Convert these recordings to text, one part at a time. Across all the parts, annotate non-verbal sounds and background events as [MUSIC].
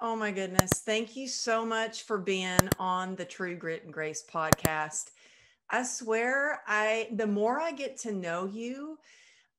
oh my goodness. Thank you so much for being on the True Grit and Grace podcast. I swear, I the more I get to know you,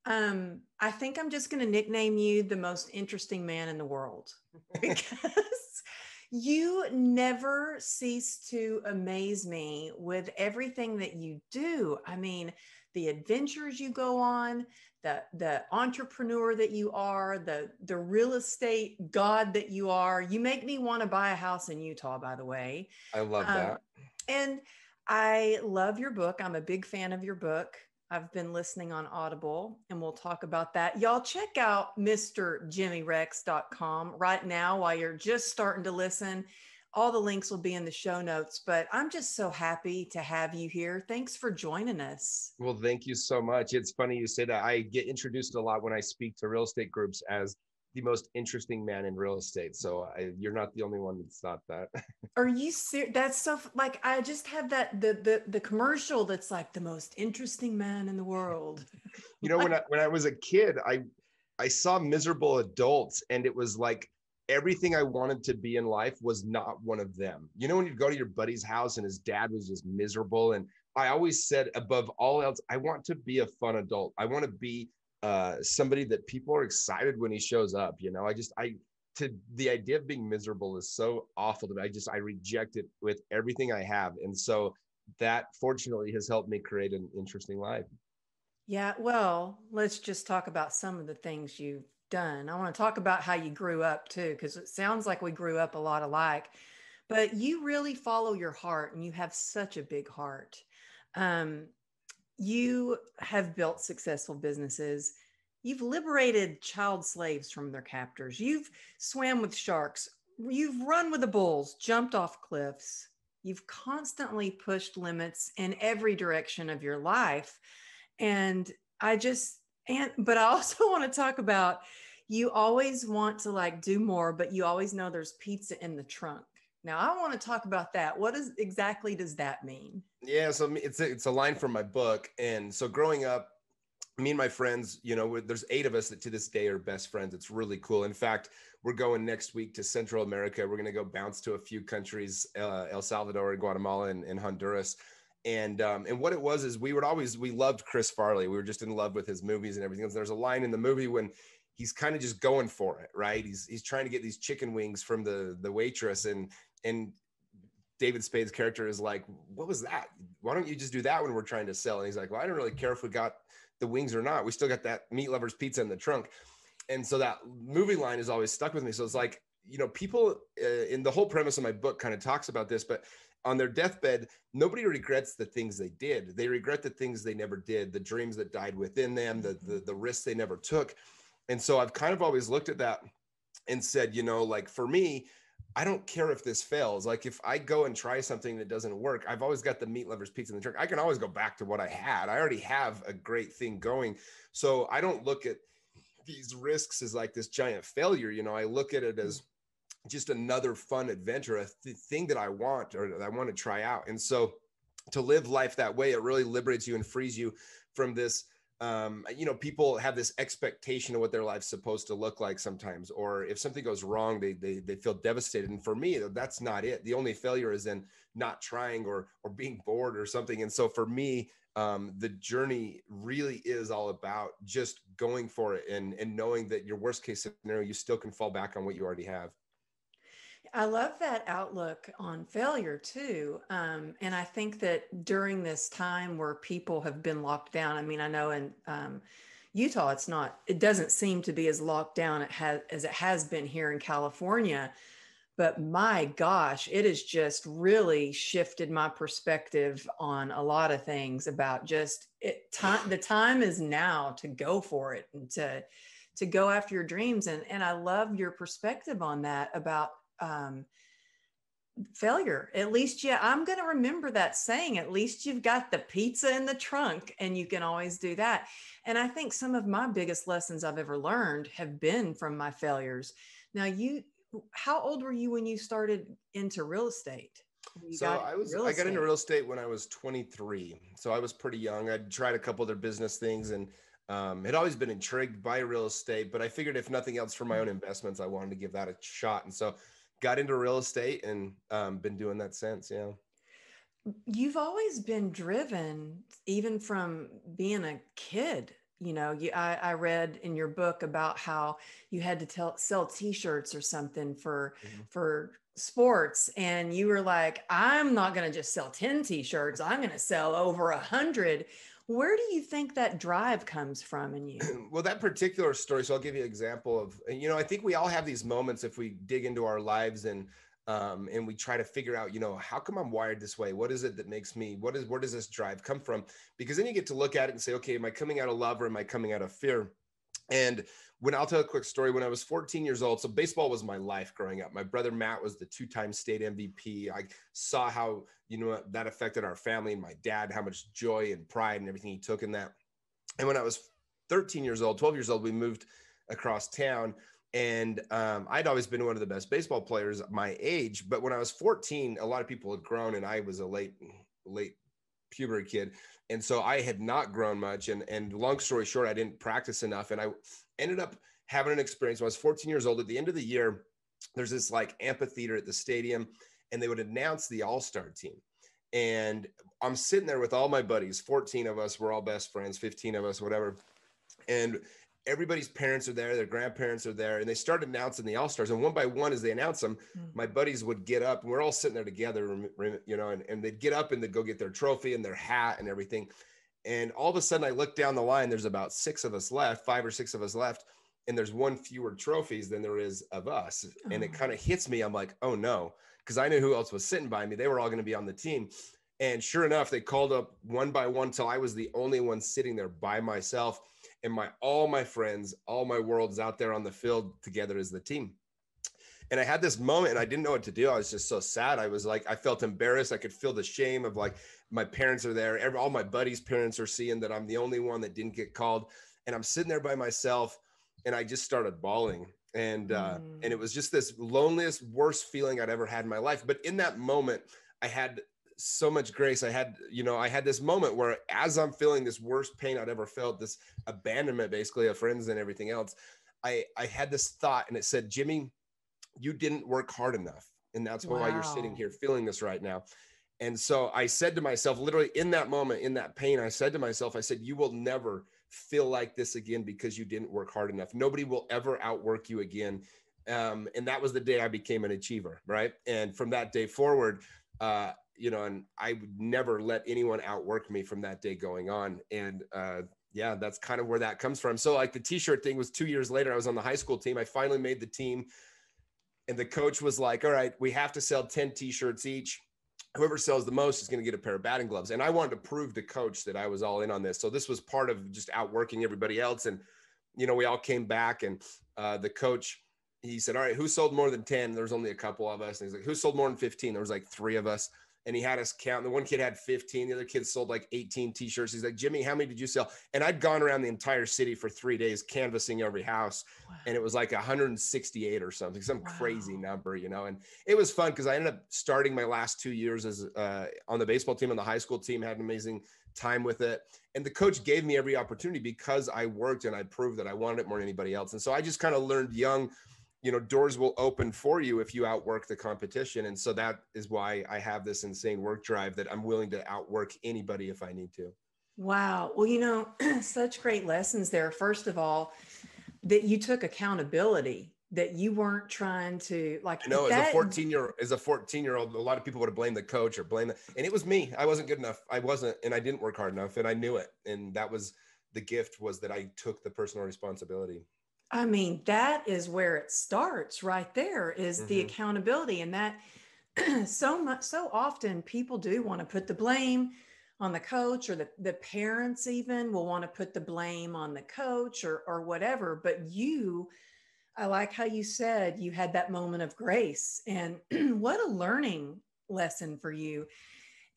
um, I think I'm just going to nickname you the most interesting man in the world [LAUGHS] because you never cease to amaze me with everything that you do. I mean, the adventures you go on, the the entrepreneur that you are, the the real estate god that you are. You make me want to buy a house in Utah, by the way. I love um, that. And I love your book. I'm a big fan of your book. I've been listening on Audible and we'll talk about that. Y'all check out MrJimmyRex.com right now while you're just starting to listen. All the links will be in the show notes, but I'm just so happy to have you here. Thanks for joining us. Well, thank you so much. It's funny you say that. I get introduced a lot when I speak to real estate groups as the most interesting man in real estate. So I, you're not the only one that's not that. [LAUGHS] Are you serious? That's so like I just have that the the the commercial that's like the most interesting man in the world. [LAUGHS] you know, when I when I was a kid, I I saw miserable adults, and it was like everything I wanted to be in life was not one of them. You know, when you go to your buddy's house and his dad was just miserable, and I always said above all else, I want to be a fun adult. I want to be uh, somebody that people are excited when he shows up. You know, I just I to the idea of being miserable is so awful to me. I just I reject it with everything I have, and so that fortunately has helped me create an interesting life. Yeah, well, let's just talk about some of the things you've done. I want to talk about how you grew up too, because it sounds like we grew up a lot alike, but you really follow your heart and you have such a big heart. Um, you have built successful businesses. You've liberated child slaves from their captors. You've swam with sharks. You've run with the bulls, jumped off cliffs. You've constantly pushed limits in every direction of your life. And I just, and, but I also [LAUGHS] want to talk about you always want to like do more, but you always know there's pizza in the trunk. Now I want to talk about that. What is exactly does that mean? Yeah, so it's a, it's a line from my book, and so growing up, me and my friends, you know, there's eight of us that to this day are best friends. It's really cool. In fact, we're going next week to Central America. We're going to go bounce to a few countries, uh, El Salvador, Guatemala, and, and Honduras. And um, and what it was is we would always we loved Chris Farley. We were just in love with his movies and everything. Else. There's a line in the movie when he's kind of just going for it, right? He's he's trying to get these chicken wings from the the waitress, and and David Spade's character is like, "What was that? Why don't you just do that when we're trying to sell?" And he's like, "Well, I don't really care if we got the wings or not. We still got that meat lovers pizza in the trunk." And so that movie line is always stuck with me. So it's like, you know, people uh, in the whole premise of my book kind of talks about this, but on their deathbed, nobody regrets the things they did. They regret the things they never did, the dreams that died within them, the the, mm-hmm. the risks they never took. And so I've kind of always looked at that and said, you know, like for me, I don't care if this fails. Like if I go and try something that doesn't work, I've always got the meat lovers pizza in the trunk. I can always go back to what I had. I already have a great thing going. So I don't look at these risks as like this giant failure. You know, I look at it as mm-hmm. Just another fun adventure, a th- thing that I want or that I want to try out. And so to live life that way, it really liberates you and frees you from this um, you know, people have this expectation of what their life's supposed to look like sometimes, or if something goes wrong, they, they, they feel devastated. And for me, that's not it. The only failure is in not trying or, or being bored or something. And so for me, um, the journey really is all about just going for it and, and knowing that your worst case scenario, you still can fall back on what you already have. I love that outlook on failure too. Um, and I think that during this time where people have been locked down, I mean, I know in um, Utah, it's not, it doesn't seem to be as locked down it has, as it has been here in California. But my gosh, it has just really shifted my perspective on a lot of things about just it. Time, the time is now to go for it and to to go after your dreams. And and I love your perspective on that about um, failure. At least, yeah, I'm going to remember that saying. At least you've got the pizza in the trunk and you can always do that. And I think some of my biggest lessons I've ever learned have been from my failures. Now, you, how old were you when you started into real estate? so I was I got into real estate when I was 23. So I was pretty young. I'd tried a couple other business things and um, had always been intrigued by real estate, but I figured if nothing else for my own investments, I wanted to give that a shot. And so got into real estate and um, been doing that since. Yeah. You've always been driven, even from being a kid. You know, you, I, I read in your book about how you had to tell, sell T-shirts or something for mm-hmm. for sports, and you were like, "I'm not going to just sell ten T-shirts. I'm going to sell over a hundred. Where do you think that drive comes from in you? [CLEARS THROAT] well, that particular story. So I'll give you an example of. You know, I think we all have these moments if we dig into our lives and um, and we try to figure out, you know, how come I'm wired this way? What is it that makes me? What is where does this drive come from? Because then you get to look at it and say, okay, am I coming out of love or am I coming out of fear? And when I'll tell a quick story, when I was 14 years old, so baseball was my life growing up. My brother Matt was the two-time state MVP. I saw how you know that affected our family and my dad, how much joy and pride and everything he took in that. And when I was 13 years old, 12 years old, we moved across town and um, I'd always been one of the best baseball players my age. But when I was 14, a lot of people had grown, and I was a late late puberty kid, and so I had not grown much. And and long story short, I didn't practice enough, and I ended up having an experience. When I was 14 years old, at the end of the year, there's this like amphitheater at the stadium, and they would announce the All Star team. And I'm sitting there with all my buddies, 14 of us, we're all best friends, 15 of us, whatever. And everybody's parents are there, their grandparents are there, and they start announcing the All Stars. And one by one, as they announce them, mm-hmm. my buddies would get up, and we're all sitting there together, you know, and, and they'd get up and they'd go get their trophy and their hat and everything. And all of a sudden, I look down the line, there's about six of us left, five or six of us left, and there's one fewer trophies than there is of us. Oh. And it oh. kind of hits me. I'm like, oh no, because I knew who else was sitting by me. They were all going to be on the team. And sure enough, they called up one by one till I was the only one sitting there by myself and my all my friends, all my worlds out there on the field together as the team. And I had this moment and I didn't know what to do. I was just so sad. I was like, I felt embarrassed. I could feel the shame of like my parents are there. Every, all my buddies' parents are seeing that I'm the only one that didn't get called. And I'm sitting there by myself and I just started bawling. And uh, mm. and it was just this loneliest, worst feeling I'd ever had in my life. But in that moment, I had so much grace. I had, you know, I had this moment where as I'm feeling this worst pain I'd ever felt, this abandonment basically of friends and everything else, I I had this thought and it said, Jimmy, you didn't work hard enough. And that's wow. why you're sitting here feeling this right now. And so I said to myself, literally in that moment, in that pain, I said to myself, I said, you will never feel like this again because you didn't work hard enough. Nobody will ever outwork you again. Um, and that was the day I became an achiever, right? And from that day forward, uh, you know, and I would never let anyone outwork me from that day going on. And uh, yeah, that's kind of where that comes from. So like the t-shirt thing was two years later. I was on the high school team. I finally made the team, and the coach was like, "All right, we have to sell ten t-shirts each. Whoever sells the most is going to get a pair of batting gloves." And I wanted to prove to coach that I was all in on this. So this was part of just outworking everybody else. And you know, we all came back, and uh, the coach he said, "All right, who sold more than 10? There was only a couple of us." And he's like, "Who sold more than 15?" There was like three of us and he had us count. The one kid had 15, the other kid sold like 18 t-shirts. He's like, Jimmy, how many did you sell? And I'd gone around the entire city for three days canvassing every house. Wow. And it was like 168 or something, some wow. crazy number, you know. And it was fun because I ended up starting my last two years as uh, on the baseball team and the high school team, had an amazing time with it. And the coach gave me every opportunity because I worked and I proved that I wanted it more than anybody else. And so I just kind of learned young you know doors will open for you if you outwork the competition. And so that is why i have this insane work drive that i'm willing to outwork anybody if i need to. Wow. Well you know [CLEARS THROAT] such great lessons there. First of all that you took accountability that you weren't trying to like no as a 14 year as a 14 year old a lot of people would have blamed the coach or blame the, and it was me. I wasn't good enough. I wasn't and i didn't work hard enough and i knew it. And that was the gift was that i took the personal responsibility I mean, that is where it starts right there is mm-hmm. the accountability. And that [CLEARS THROAT] so much, so often people do want to put the blame on the coach or the, the parents even will want to put the blame on the coach or, or whatever. But you, I like how you said you had that moment of grace and [CLEARS THROAT] what a learning lesson for you.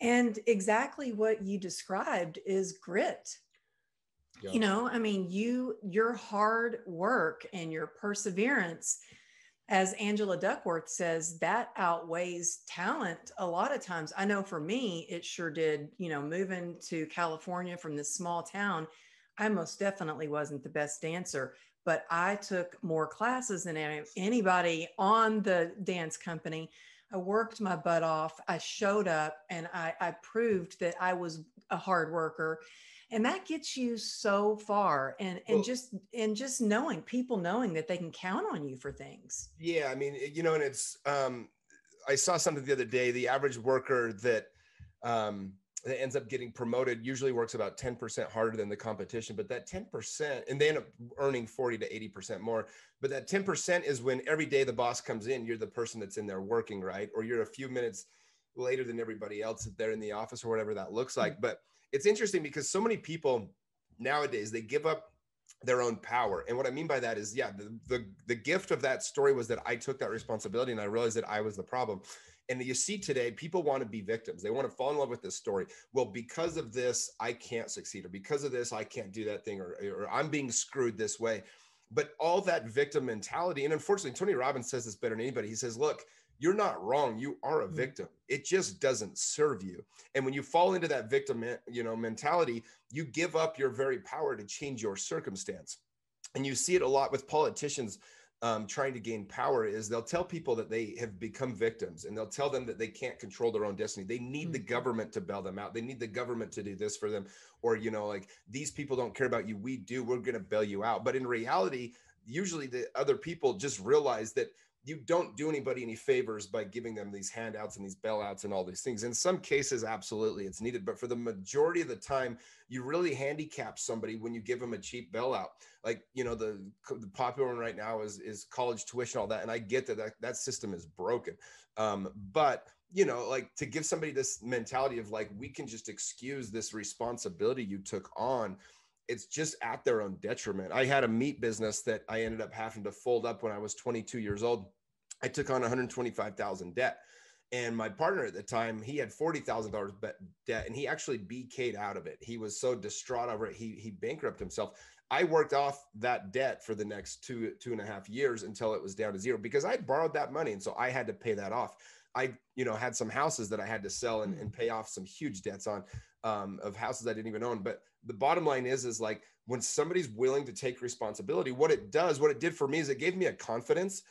And exactly what you described is grit you know i mean you your hard work and your perseverance as angela duckworth says that outweighs talent a lot of times i know for me it sure did you know moving to california from this small town i most definitely wasn't the best dancer but I took more classes than anybody on the dance company. I worked my butt off. I showed up and I, I proved that I was a hard worker. And that gets you so far. And and well, just and just knowing people knowing that they can count on you for things. Yeah. I mean, you know, and it's um I saw something the other day. The average worker that um that ends up getting promoted usually works about 10% harder than the competition but that 10% and they end up earning 40 to 80% more but that 10% is when every day the boss comes in you're the person that's in there working right or you're a few minutes later than everybody else they're in the office or whatever that looks like but it's interesting because so many people nowadays they give up their own power and what i mean by that is yeah the, the the gift of that story was that i took that responsibility and i realized that i was the problem and you see today, people want to be victims. They want to fall in love with this story. Well, because of this, I can't succeed, or because of this, I can't do that thing, or, or I'm being screwed this way. But all that victim mentality, and unfortunately, Tony Robbins says this better than anybody. He says, look, you're not wrong. You are a mm-hmm. victim. It just doesn't serve you. And when you fall into that victim, you know, mentality, you give up your very power to change your circumstance. And you see it a lot with politicians um, trying to gain power is they'll tell people that they have become victims and they'll tell them that they can't control their own destiny. They need mm-hmm. the government to bail them out. They need the government to do this for them. Or, you know, like these people don't care about you. We do. We're going to bail you out. But in reality, usually the other people just realize that you don't do anybody any favors by giving them these handouts and these bailouts and all these things. In some cases, absolutely, it's needed. But for the majority of the time, you really handicap somebody when you give them a cheap bailout. Like you know, the the popular one right now is is college tuition, all that. And I get that that, that system is broken. Um, but you know, like to give somebody this mentality of like we can just excuse this responsibility you took on it's just at their own detriment. I had a meat business that I ended up having to fold up when I was 22 years old. I took on 125,000 debt. And my partner at the time, he had $40,000 debt and he actually BK'd out of it. He was so distraught over it. He, he bankrupted himself. I worked off that debt for the next two, two and a half years until it was down to zero because I borrowed that money. And so I had to pay that off. I, you know, had some houses that I had to sell and, and pay off some huge debts on um, of houses I didn't even own. But the bottom line is is like when somebody's willing to take responsibility what it does what it did for me is it gave me a confidence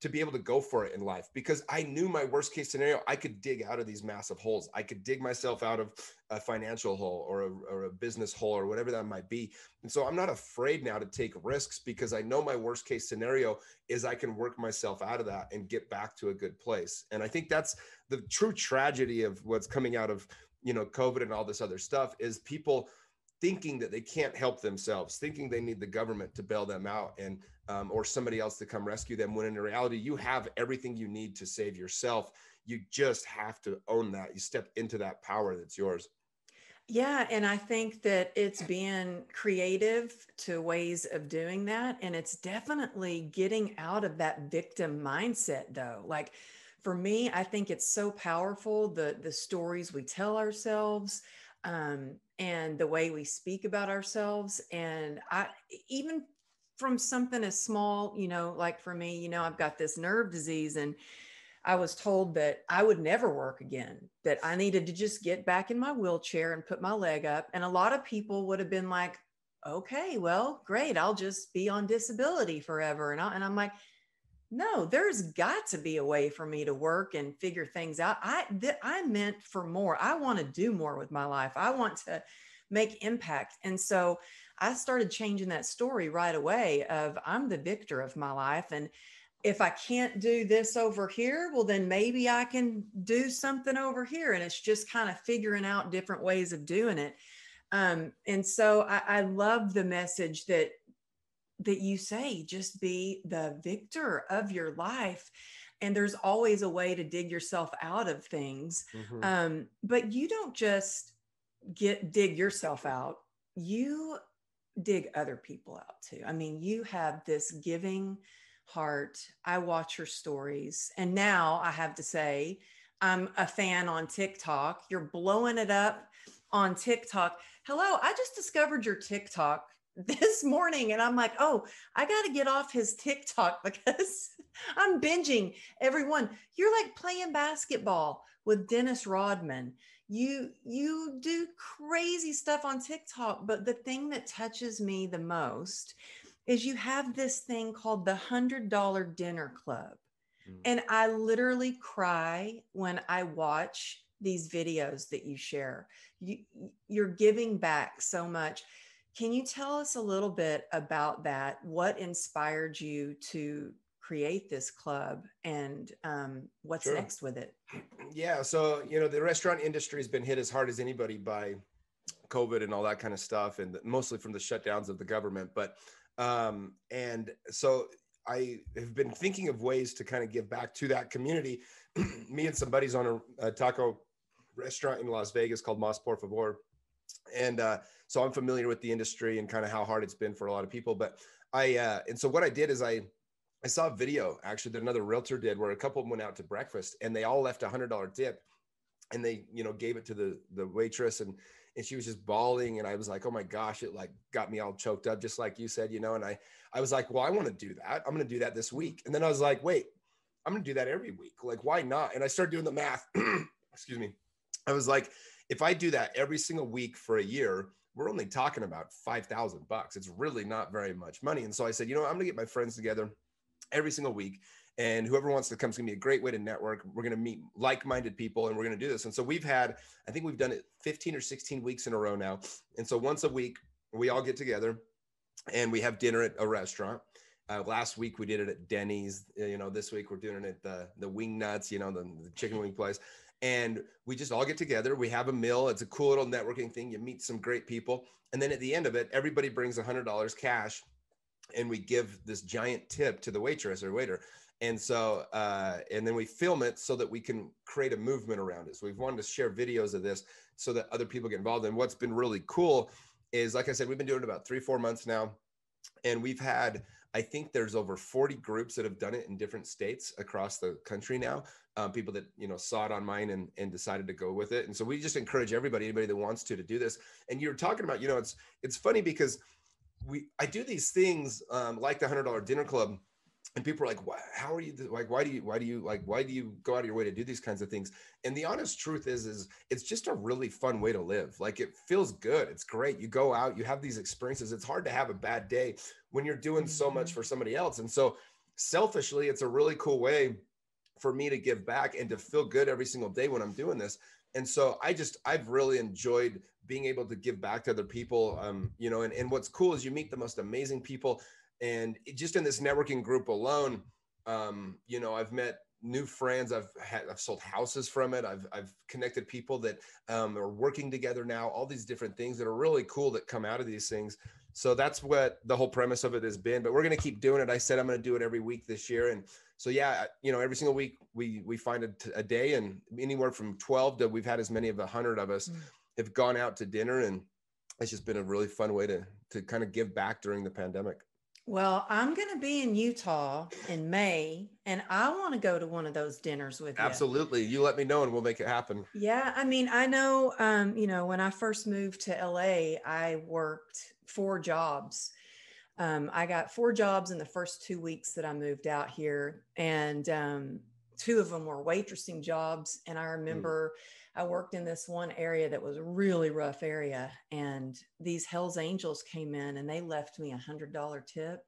to be able to go for it in life because I knew my worst case scenario, I could dig out of these massive holes. I could dig myself out of a financial hole or a, or a, business hole or whatever that might be. And so I'm not afraid now to take risks because I know my worst case scenario is I can work myself out of that and get back to a good place. And I think that's the true tragedy of what's coming out of, you know, COVID and all this other stuff is people thinking that they can't help themselves, thinking they need the government to bail them out and um, or somebody else to come rescue them. When in reality, you have everything you need to save yourself. You just have to own that. You step into that power that's yours. Yeah, and I think that it's being creative to ways of doing that, and it's definitely getting out of that victim mindset, though. Like for me, I think it's so powerful the the stories we tell ourselves um, and the way we speak about ourselves. And I, even from something as small, you know, like for me, you know, I've got this nerve disease and I was told that I would never work again, that I needed to just get back in my wheelchair and put my leg up. And a lot of people would have been like, okay, well, great. I'll just be on disability forever. And, I, and I'm like, no there's got to be a way for me to work and figure things out. I th- i meant for more. I want to do more with my life. I want to make impact. And so i started changing that story right away of i'm the victor of my life and if i can't do this over here well then maybe i can do something over here. And it's just kind of figuring out different ways of doing it. Um, and so I, I love the message that that you say just be the victor of your life and there's always a way to dig yourself out of things mm-hmm. um, but you don't just get dig yourself out you dig other people out too. I mean you have this giving heart. I watch your stories and now i have to say i'm a fan on tiktok. You're blowing it up on tiktok. Hello i just discovered your tiktok this morning and I'm like, oh, I got to get off his TikTok [LAUGHS] because I'm binging everyone. You're like playing basketball with Dennis Rodman. You you do crazy stuff on TikTok, but the thing that touches me the most is you have this thing called the $100 dinner club. Mm. And I literally cry when I watch these videos that you share. You, you're giving back so much. Can you tell us a little bit about that? What inspired you to create this club and um, what's Sure. next with it? Yeah. So, you know, the restaurant industry has been hit as hard as anybody by COVID and all that kind of stuff, and mostly from the shutdowns of the government. But, um, and so I have been thinking of ways to kind of give back to that community. [CLEARS THROAT] Me and some buddies on a, a taco restaurant in Las Vegas called Mas Por Favor. And uh, so I'm familiar with the industry and kind of how hard it's been for a lot of people. But I, uh, and so what I did is I, I saw a video actually that another realtor did where a couple went out to breakfast and they all left a hundred dollar tip and they, you know, gave it to the, the waitress and, and she was just bawling. And I was like, oh my gosh, it like got me all choked up, just like you said, you know, and I, I was like, well, I want to do that. I'm going to do that this week. And then I was like, wait, I'm going to do that every week. Like, why not? And I started doing the math. [CLEARS THROAT] Excuse me. I was like, if I do that every single week for a year, we're only talking about 5,000 bucks. It's really not very much money. And so I said, you know. I'm going to get my friends together every single week. And whoever wants to come is going to be a great way to network. We're going to meet like minded people and we're going to do this. And so we've had, I think we've done it 15 or 16 weeks in a row now. And so once a week, we all get together and we have dinner at a restaurant. Uh, last week we did it at Denny's. You know, this week we're doing it at the the Wing Nuts. You know, the, the chicken wing place, and we just all get together. We have a meal. It's a cool little networking thing. You meet some great people, and then at the end of it, everybody brings a hundred dollars cash, and we give this giant tip to the waitress or waiter. And so, uh, and then we film it so that we can create a movement around it. So we've wanted to share videos of this so that other people get involved. And what's been really cool is, like I said, we've been doing it about three, four months now, and we've had I think there's over 40 groups that have done it in different states across the country now. Um, people that you know saw it on mine and, and decided to go with it. And so we just encourage everybody, anybody that wants to, to do this. And you're talking about, you know, it's it's funny because we I do these things um, like the hundred dollar dinner club, and people are like, why, how are you like? Why do you why do you like why do you go out of your way to do these kinds of things? And the honest truth is, is it's just a really fun way to live. Like it feels good. It's great. You go out, you have these experiences. It's hard to have a bad day when you're doing so much Mhm. for somebody else. And so selfishly, it's a really cool way for me to give back and to feel good every single day when I'm doing this. And so I just I've really enjoyed being able to give back to other people. Um, you know, and, and what's cool is you meet the most amazing people. And it- just in this networking group alone, um, you know, I've met new friends. I've had I've sold houses from it. I've I've connected people that um, are working together now. All these different things that are really cool that come out of these things. So that's what the whole premise of it has been. But we're going to keep doing it. I said I'm going to do it every week this year, and so yeah, you know, every single week we we find a day, and anywhere from 12 to we've had as many of a hundred of us Mm. have gone out to dinner, and it's just been a really fun way to to kind of give back during the pandemic. Well, I'm going to be in Utah in May, and I want to go to one of those dinners with you. Absolutely, you let me know, and we'll make it happen. Yeah, I mean, I know, um, you know, when I first moved to LA, I worked four jobs. Um, I got four jobs in the first two weeks that I moved out here, and um, two of them were waitressing jobs. And I remember I worked in this one area that was a really rough area, and these Hell's Angels came in and they left me a hundred dollar tip.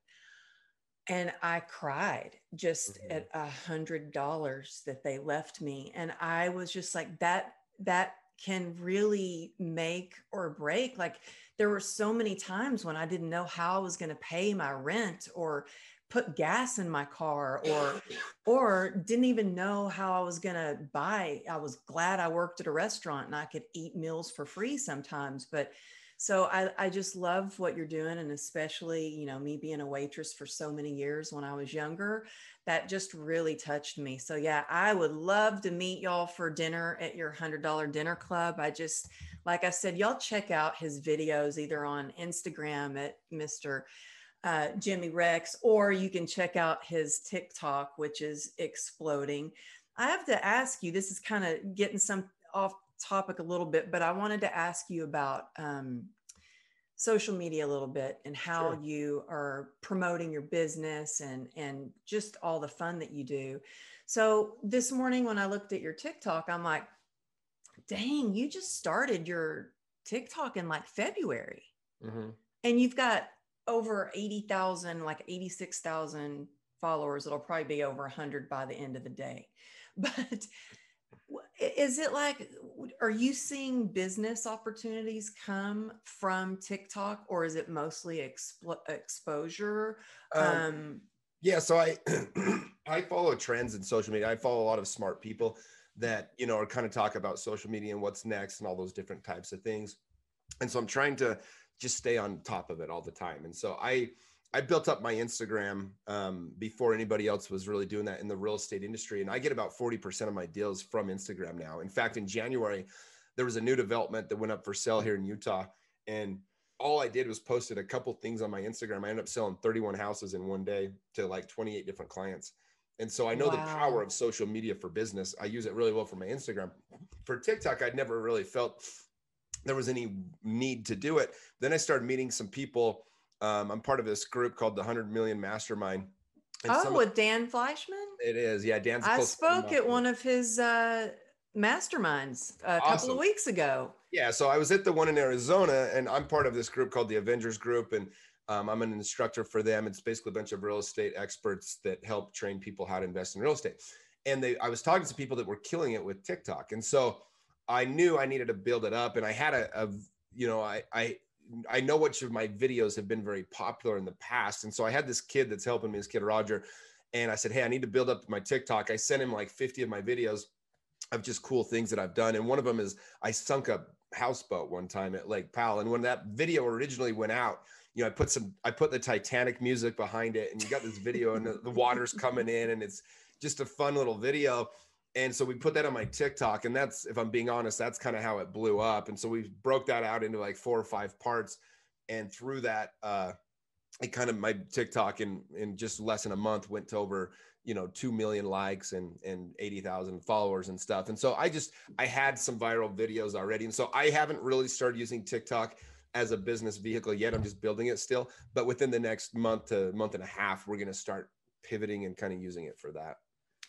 And I cried just Mhm. at a hundred dollars that they left me. And I was just like, that, that can really make or break. Like there were so many times when I didn't know how I was going to pay my rent or put gas in my car or or didn't even know how I was going to buy. I was glad I worked at a restaurant and I could eat meals for free sometimes, but so I, I just love what you're doing and especially you know me being a waitress for so many years when i was younger that just really touched me so yeah i would love to meet y'all for dinner at your $100 dinner club i just like i said y'all check out his videos either on instagram at mr uh, jimmy rex or you can check out his tiktok which is exploding i have to ask you this is kind of getting some off topic a little bit, but I wanted to ask you about um, social media a little bit and how Sure. you are promoting your business and and just all the fun that you do. So this morning when I looked at your TikTok, I'm like, dang, you just started your TikTok in like February Mhm. and you've got over 80,000, like 86,000 followers. It'll probably be over 100 by the end of the day. [LAUGHS] But is it like, are you seeing business opportunities come from TikTok or is it mostly expo- exposure? Um, um, yeah, so I [CLEARS THROAT] I follow trends in social media. I follow a lot of smart people that you know are kind of talk about social media and what's next and all those different types of things. And so I'm trying to just stay on top of it all the time. And so I I built up my Instagram um, before anybody else was really doing that in the real estate industry, and I get about forty percent of my deals from Instagram now. In fact, in January, there was a new development that went up for sale here in Utah, and all I did was posted a couple things on my Instagram. I ended up selling 31 houses in one day to like 28 different clients. And so I know wow. the power of social media for business. I use it really well for my Instagram. For TikTok, I'd never really felt there was any need to do it. Then I started meeting some people. Um, I'm part of this group called the 100 Million Mastermind. And oh, with Dan Fleyshman? It is. Yeah, Dan's. I spoke at one of his uh, masterminds a awesome. couple of weeks ago. Yeah, so I was at the one in Arizona, and I'm part of this group called the Avengers Group, and um, I'm an instructor for them. It's basically a bunch of real estate experts that help train people how to invest in real estate. And they, I was talking to people that were killing it with TikTok, and so I knew I needed to build it up, and I had a, a you know, I, I I know which of my videos have been very popular in the past. And so I had this kid that's helping me, this kid Roger. And I said, Hey, I need to build up my TikTok. I sent him like 50 of my videos of just cool things that I've done. And one of them is I sunk a houseboat one time at Lake Powell. And when that video originally went out, you know, I put some, I put the Titanic music behind it, and you got this video, and the, the water's coming in, and it's just a fun little video. And so we put that on my TikTok, and that's, if I'm being honest, that's kind of how it blew up. And so we broke that out into like four or five parts, and through that, uh, it kind of my TikTok in in just less than a month went to over you know 2 million likes and and 80,000 followers and stuff. And so I just I had some viral videos already. And so I haven't really started using TikTok as a business vehicle yet. I'm just building it still, but within the next month to month and a half we're going to start pivoting and kind of using it for that.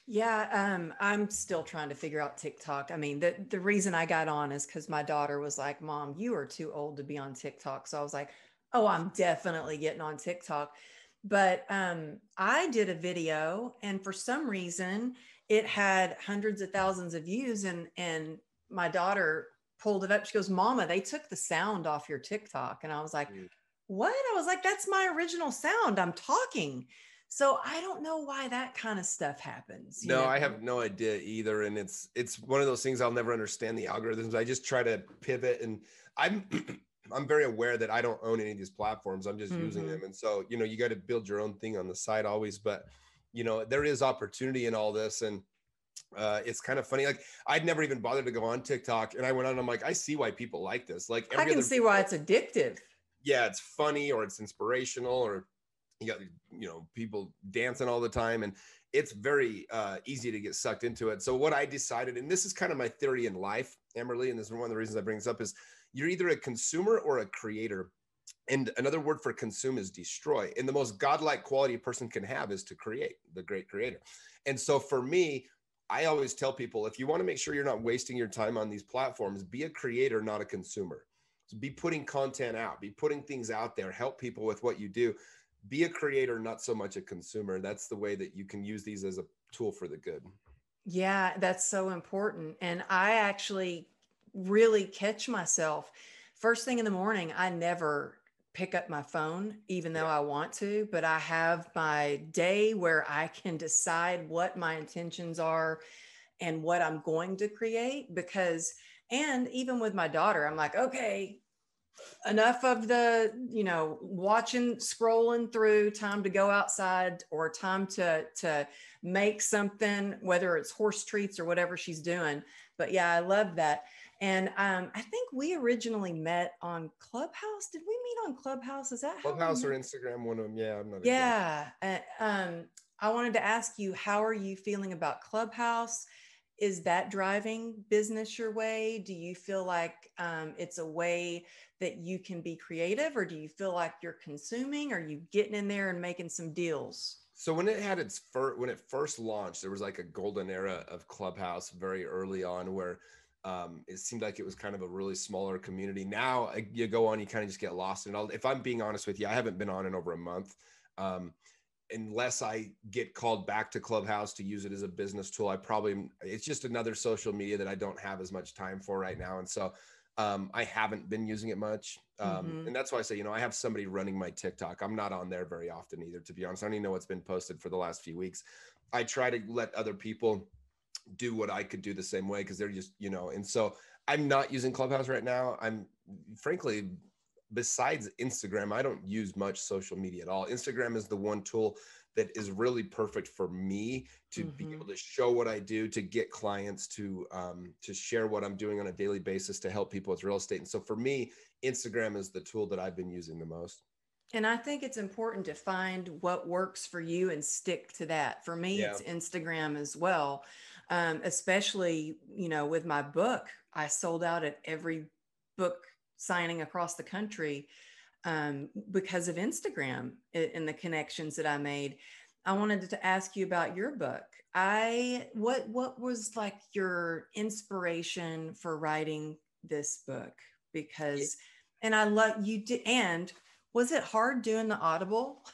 Yeah, um, I'm still trying to figure out TikTok. I mean, the the reason I got on is because my daughter was like, "Mom, you are too old to be on TikTok." So I was like, "Oh, I'm definitely getting on TikTok." But um, I did a video, and for some reason, it had hundreds of thousands of views. And and my daughter pulled it up. She goes, "Mama, they took the sound off your TikTok." And I was like, mm. "What?" I was like, "That's my original sound. I'm talking." So I don't know why that kind of stuff happens. No, know? I have no idea either. And it's it's one of those things I'll never understand the algorithms. I just try to pivot and I'm [CLEARS THROAT] I'm very aware that I don't own any of these platforms. I'm just mm-hmm. using them. And so, you know, you got to build your own thing on the side always. But, you know, there is opportunity in all this. And uh, it's kind of funny. Like I'd never even bothered to go on TikTok. And I went on, I'm like, I see why people like this. Like I can see why it's addictive. Yeah, it's funny or it's inspirational or you got you know people dancing all the time and it's very uh, easy to get sucked into it. So what I decided, and this is kind of my theory in life, Amberly, and this is one of the reasons I bring this up is you're either a consumer or a creator. And another word for consume is destroy. And the most godlike quality a person can have is to create, the great creator. And so for me, I always tell people if you want to make sure you're not wasting your time on these platforms, be a creator, not a consumer. So be putting content out, be putting things out there, help people with what you do. Be a creator, not so much a consumer. That's the way that you can use these as a tool for the good. Yeah, that's so important. And I actually really catch myself first thing in the morning i never pick up my phone even though i want to but i have my day where i can decide what my intentions are and what i'm going to create because and even with my daughter i'm like okay enough of the you know watching scrolling through time to go outside or time to to make something whether it's horse treats or whatever she's doing but yeah i love that and um, I think we originally met on Clubhouse. Did we meet on Clubhouse? Is that Clubhouse or Instagram? One of them. Yeah, I'm not. Yeah. Uh, um, I wanted to ask you, how are you feeling about Clubhouse? Is that driving business your way? Do you feel like um, it's a way that you can be creative, or do you feel like you're consuming? Are you getting in there and making some deals? So when it had its first, when it first launched, there was like a golden era of Clubhouse very early on, where um, it seemed like it was kind of a really smaller community. Now you go on, you kind of just get lost it. If I'm being honest with you, I haven't been on in over a month. Um, unless I get called back to Clubhouse to use it as a business tool, I probably it's just another social media that I don't have as much time for right now, and so um, I haven't been using it much. Um, mm-hmm. And that's why I say, you know, I have somebody running my TikTok. I'm not on there very often either, to be honest. I don't even know what's been posted for the last few weeks. I try to let other people do what I could do the same way because they're just, you know, and so I'm not using Clubhouse right now. I'm frankly, besides Instagram, I don't use much social media at all. Instagram is the one tool that is really perfect for me to mm-hmm. be able to show what I do, to get clients to um, to share what I'm doing on a daily basis to help people with real estate. And so for me, Instagram is the tool that I've been using the most. And I think it's important to find what works for you and stick to that. For me, yeah. it's Instagram as well. Um, especially, you know, with my book, I sold out at every book signing across the country um, because of Instagram and the connections that I made. I wanted to ask you about your book. I what what was like your inspiration for writing this book? Because and I love you did and was it hard doing the audible? [LAUGHS]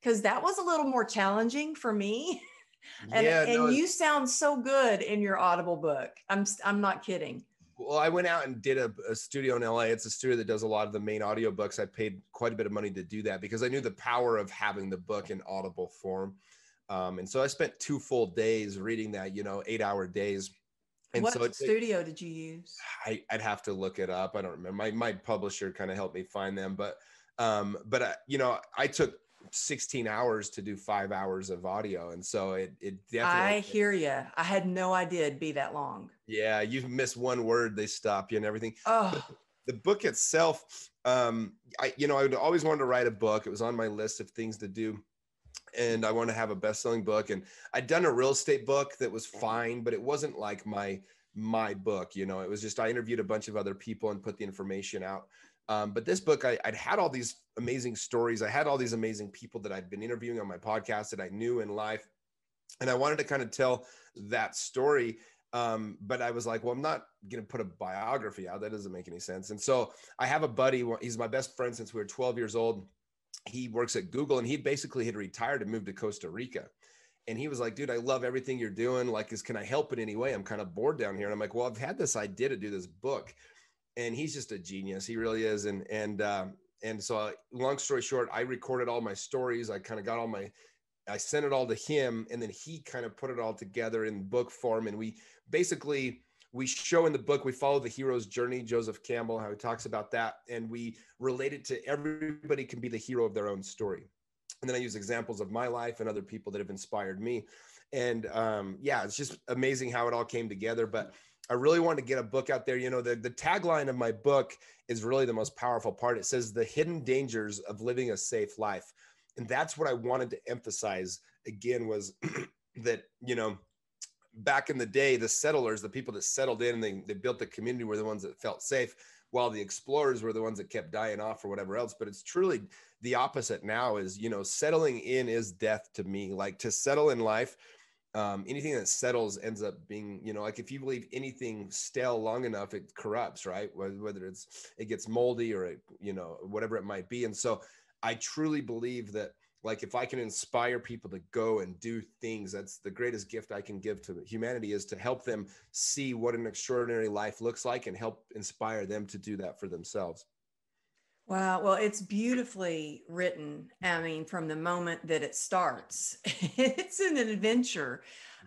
Because that was a little more challenging for me. [LAUGHS] and, yeah, no, and you sound so good in your audible book. I'm I'm not kidding. Well, I went out and did a, a, studio in LA. It's a studio that does a lot of the main audiobooks. I paid quite a bit of money to do that because I knew the power of having the book in audible form. Um, and so I spent two full days reading that, you know, eight hour days. And what so studio did you use? I, would have to look it up. I don't remember. My, my publisher kind of helped me find them, but, um, but, uh, you know, I took 16 hours to do five hours of audio. And so it, it definitely. I hear you. I had no idea it'd be that long. Yeah. You miss one word, they stop you and everything. Oh. the book itself, um, I, you know, I would always wanted to write a book. It was on my list of things to do. And I want to have a best-selling book. And I'd done a real estate book that was fine, but it wasn't like my my book. You know, it was just I interviewed a bunch of other people and put the information out. Um, but this book, I, would had all these amazing stories. I had all these amazing people that I'd been interviewing on my podcast that I knew in life. And I wanted to kind of tell that story. Um, but I was like, well, I'm not going to put a biography out. That doesn't make any sense. And so I have a buddy, he's my best friend since we were 12 years old. He works at Google and he basically had retired and moved to Costa Rica. And he was like, dude, I love everything you're doing. Like, is can I help in any way? I'm kind of bored down here. And I'm like, well, I've had this idea to do this book and he's just a genius. He really is. And and um, and so, uh, long story short, I recorded all my stories. I kind of got all my, I sent it all to him, and then he kind of put it all together in book form. And we basically we show in the book we follow the hero's journey, Joseph Campbell, how he talks about that, and we relate it to everybody can be the hero of their own story. And then I use examples of my life and other people that have inspired me. And um, yeah, it's just amazing how it all came together. But I really wanted to get a book out there. You know, the, the tagline of my book is really the most powerful part. It says, The Hidden Dangers of Living a Safe Life. And that's what I wanted to emphasize again was [CLEARS THROAT] that, you know, back in the day, the settlers, the people that settled in, they, they built the community were the ones that felt safe, while the explorers were the ones that kept dying off or whatever else. But it's truly the opposite now is, you know, settling in is death to me. Like to settle in life um, anything that settles ends up being, you know, like if you believe anything stale long enough, it corrupts, right? Whether it's it gets moldy or it, you know, whatever it might be. And so I truly believe that like if I can inspire people to go and do things, that's the greatest gift I can give to humanity is to help them see what an extraordinary life looks like and help inspire them to do that for themselves. Wow. Well, it's beautifully written. I mean, from the moment that it starts, [LAUGHS] it's an adventure.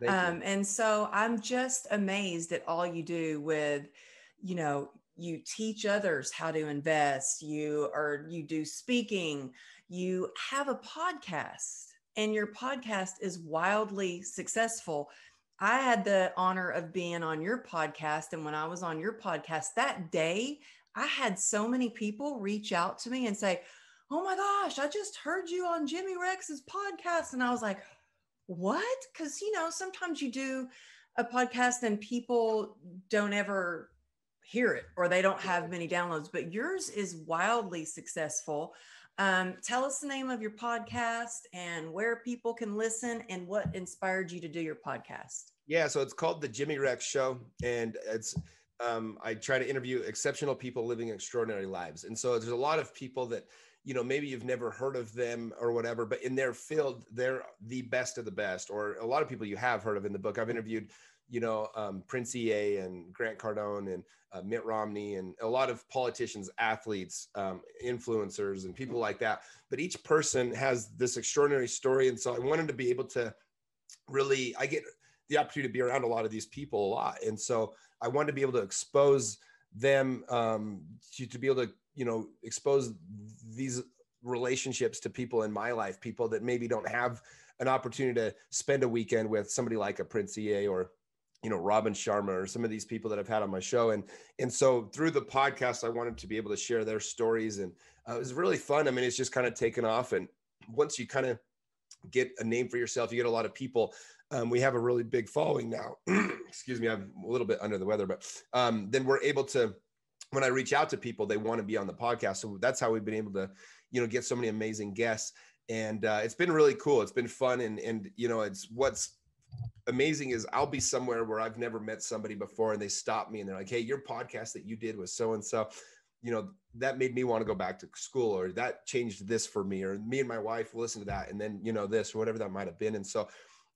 Um, and so I'm just amazed at all you do with, you know, you teach others how to invest, you or you do speaking, you have a podcast, and your podcast is wildly successful. I had the honor of being on your podcast. And when I was on your podcast that day, I had so many people reach out to me and say, Oh my gosh, I just heard you on Jimmy Rex's podcast. And I was like, What? Because, you know, sometimes you do a podcast and people don't ever hear it or they don't have many downloads, but yours is wildly successful. Um, tell us the name of your podcast and where people can listen and what inspired you to do your podcast. Yeah, so it's called the Jimmy Rex Show, and it's um, I try to interview exceptional people living extraordinary lives. And so there's a lot of people that, you know, maybe you've never heard of them or whatever, but in their field, they're the best of the best, or a lot of people you have heard of in the book. I've interviewed, you know, um, Prince EA and Grant Cardone and uh, Mitt Romney and a lot of politicians, athletes, um, influencers, and people like that. But each person has this extraordinary story. And so I wanted to be able to really, I get the opportunity to be around a lot of these people a lot. And so I wanted to be able to expose them um, to, to be able to, you know, expose these relationships to people in my life, people that maybe don't have an opportunity to spend a weekend with somebody like a Prince EA or, you know, Robin Sharma or some of these people that I've had on my show. And, and so through the podcast, I wanted to be able to share their stories and uh, it was really fun. I mean, it's just kind of taken off. And once you kind of get a name for yourself, you get a lot of people um, we have a really big following now. [CLEARS THROAT] Excuse me, I'm a little bit under the weather, but um, then we're able to, when I reach out to people, they want to be on the podcast. So that's how we've been able to, you know, get so many amazing guests. And uh, it's been really cool. It's been fun. And, and, you know, it's what's amazing is I'll be somewhere where I've never met somebody before and they stop me and they're like, Hey, your podcast that you did was so and so you know that made me want to go back to school or that changed this for me or me and my wife listen to that and then you know this or whatever that might have been and so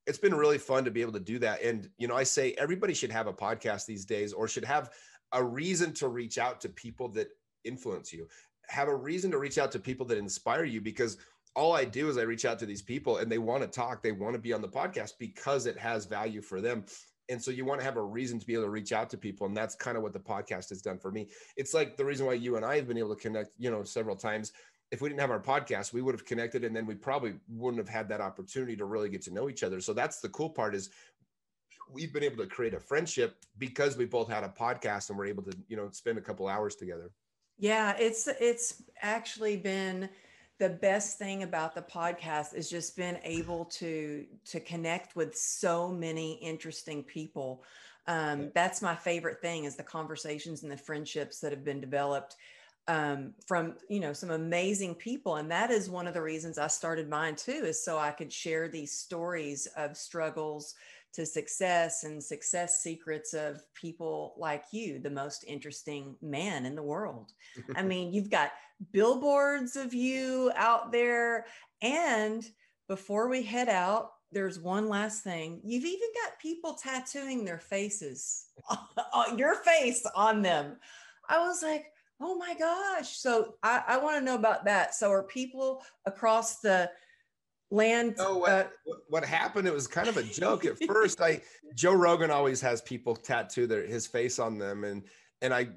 it's been really fun to be able to do that. And, you know, I say everybody should have a podcast these days or should have a reason to reach out to people that influence you, have a reason to reach out to people that inspire you because all I do is I reach out to these people and they want to talk, they want to be on the podcast because it has value for them. And so you want to have a reason to be able to reach out to people. And that's kind of what the podcast has done for me. It's like the reason why you and I have been able to connect, you know, several times if we didn't have our podcast, we would have connected and then we probably wouldn't have had that opportunity to really get to know each other. So that's the cool part is we've been able to create a friendship because we both had a podcast and we're able to, you know, spend a couple hours together. Yeah, it's it's actually been the best thing about the podcast is just been able to to connect with so many interesting people. Um, that's my favorite thing is the conversations and the friendships that have been developed um, from you know some amazing people. And that is one of the reasons i started mine too is so i could share these stories of struggles to success and success secrets of people like you the most interesting man in the world. I [LAUGHS] mean you've got billboards of you out there and before we head out there's one last thing you've even got people tattooing their faces [LAUGHS] your face on them i was like oh my gosh. So I, I want to know about that. So are people across the land? Oh, what, uh, what happened? It was kind of a joke at [LAUGHS] first. I Joe Rogan always has people tattoo their his face on them, and and I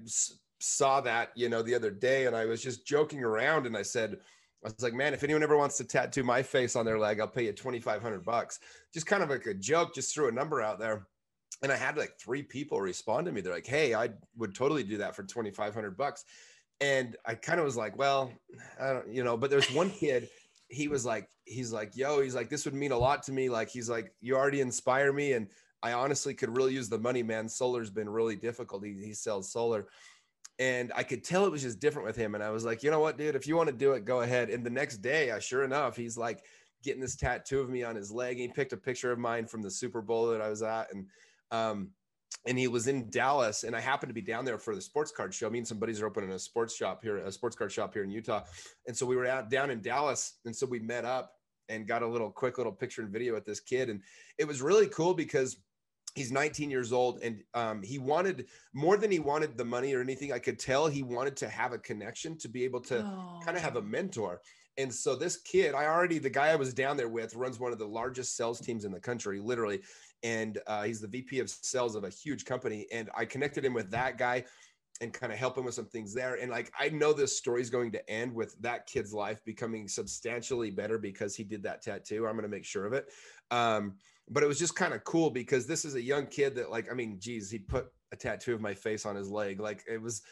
saw that you know the other day, and I was just joking around, and I said. I was like, man, if anyone ever wants to tattoo my face on their leg, I'll pay you 2,500 bucks. Just kind of like a joke, just threw a number out there and I had like three people respond to me. They're like, "Hey, I would totally do that for twenty five hundred bucks," and I kind of was like, "Well, I don't, you know." But there's one [LAUGHS] kid. He was like, he's like, "Yo," he's like, "This would mean a lot to me." Like, he's like, "You already inspire me," and I honestly could really use the money, man. Solar's been really difficult. He, he sells solar. And I could tell it was just different with him. And I was like, you know what, dude, if you want to do it, go ahead. And the next day, I sure enough, he's like getting this tattoo of me on his leg. He picked a picture of mine from the Super Bowl that I was at. And um, and he was in Dallas, and I happened to be down there for the sports card show. Me and some buddies are opening a sports shop here, a sports card shop here in Utah, and so we were out down in Dallas, and so we met up and got a little quick little picture and video with this kid, and it was really cool because he's 19 years old and um, he wanted more than he wanted the money or anything i could tell he wanted to have a connection to be able to oh. kind of have a mentor and so this kid i already the guy i was down there with runs one of the largest sales teams in the country literally and uh, he's the VP of sales of a huge company. And I connected him with that guy and kind of help him with some things there. And like, I know this story is going to end with that kid's life becoming substantially better because he did that tattoo. I'm going to make sure of it. Um, but it was just kind of cool because this is a young kid that, like, I mean, geez, he put a tattoo of my face on his leg. Like, it was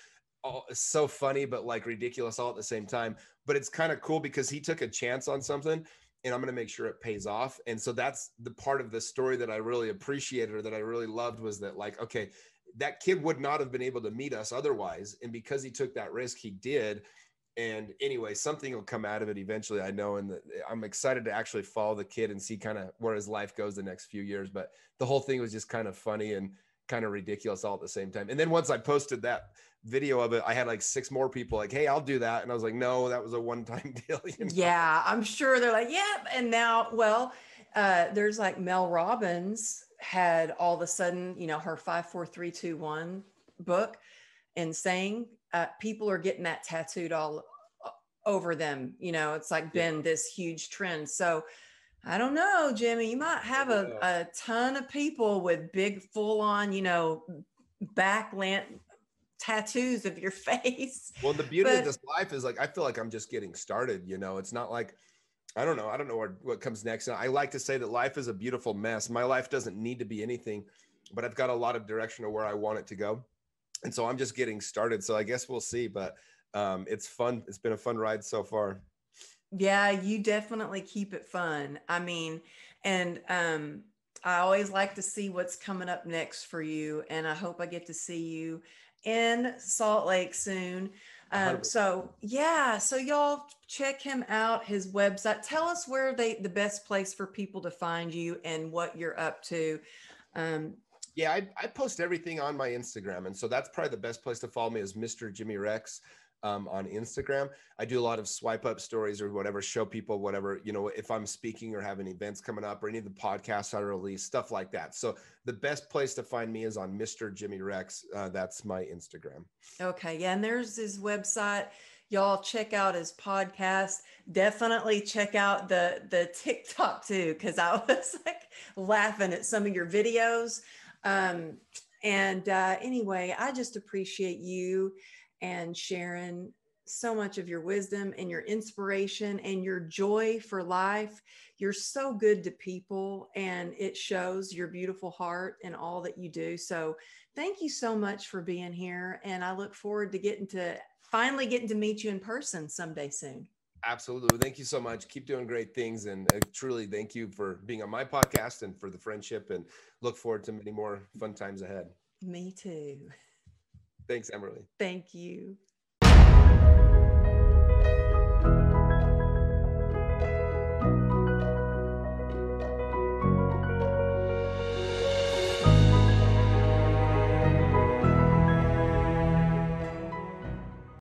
all, so funny, but like ridiculous all at the same time. But it's kind of cool because he took a chance on something and I'm going to make sure it pays off. And so that's the part of the story that I really appreciated or that I really loved was that like, okay, that kid would not have been able to meet us otherwise. And because he took that risk, he did. And anyway, something will come out of it eventually, I know. And I'm excited to actually follow the kid and see kind of where his life goes the next few years. But the whole thing was just kind of funny and kind of ridiculous all at the same time. And then once I posted that video of it, I had like six more people like, "Hey, I'll do that," and I was like, "No, that was a one-time [LAUGHS] deal." You know? Yeah, I'm sure they're like, "Yep." Yeah. And now, well, uh, there's like Mel Robbins had all of a sudden, you know, her five, four, three, two, one book, and saying uh, people are getting that tattooed all over them. You know, it's like been yeah. this huge trend. So I don't know, Jimmy. You might have a, a ton of people with big, full on, you know, backland tattoos of your [LAUGHS] face. Well, the beauty but, of this life is like, I feel like I'm just getting started. You know, it's not like, I don't know. I don't know what, what comes next. And I like to say that life is a beautiful mess. My life doesn't need to be anything, but I've got a lot of direction of where I want it to go. And so I'm just getting started. So I guess we'll see. But um, it's fun. It's been a fun ride so far. Yeah, you definitely keep it fun. I mean, and um, I always like to see what's coming up next for you. And I hope I get to see you in Salt Lake soon. Um, so yeah, so y'all check him out, his website. Tell us where they the best place for people to find you and what you're up to. Um, yeah, I, I post everything on my Instagram, and so that's probably the best place to follow me is Mr. Jimmy Rex um, on Instagram. I do a lot of swipe up stories or whatever, show people whatever, you know, if I'm speaking or having events coming up or any of the podcasts I release, stuff like that. So the best place to find me is on Mr. Jimmy Rex. Uh, that's my Instagram. Okay. Yeah. And there's his website. Y'all check out his podcast. Definitely check out the the TikTok too, because I [LAUGHS] was like laughing at some of your videos. Um, and uh, anyway, I just appreciate you and sharing so much of your wisdom and your inspiration and your joy for life. You're so good to people, and it shows your beautiful heart and all that you do. So, thank you so much for being here. And I look forward to getting to finally getting to meet you in person someday soon. Absolutely. Thank you so much. Keep doing great things. And uh, truly, thank you for being on my podcast and for the friendship. And look forward to many more fun times ahead. Me too. Thanks, Amberly. Thank you.